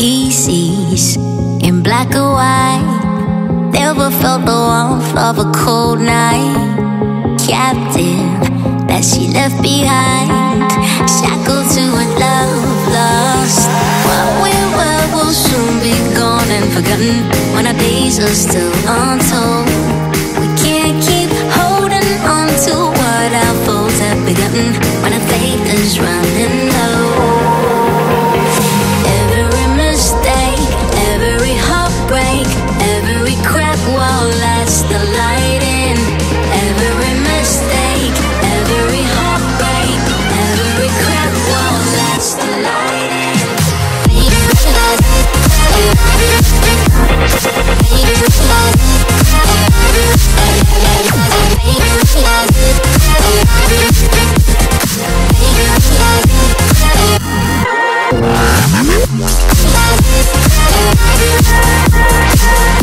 pieces in black and white. Never felt the warmth of a cold night. Captive that she left behind, shackled to a love lost. What we were will soon be gone and forgotten when our days are still untold.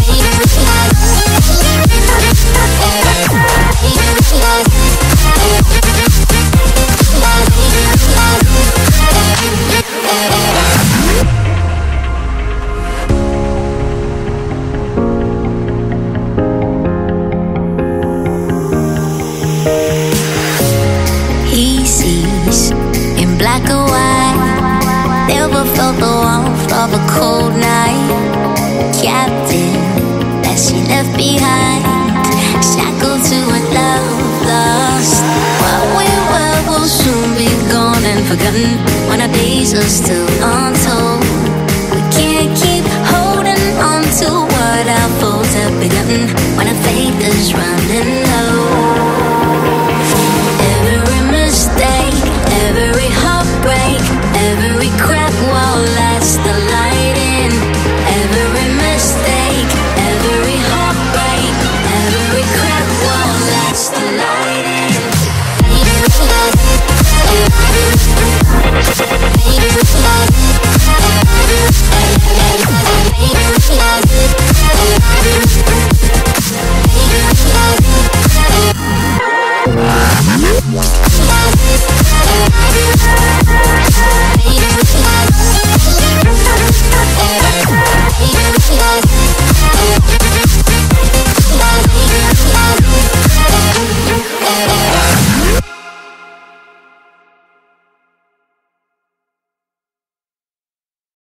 He Never felt the warmth of a cold night. Captain that she left behind. Shackled to a love lost. What we were will soon be gone and forgotten when our days are still untold. Thank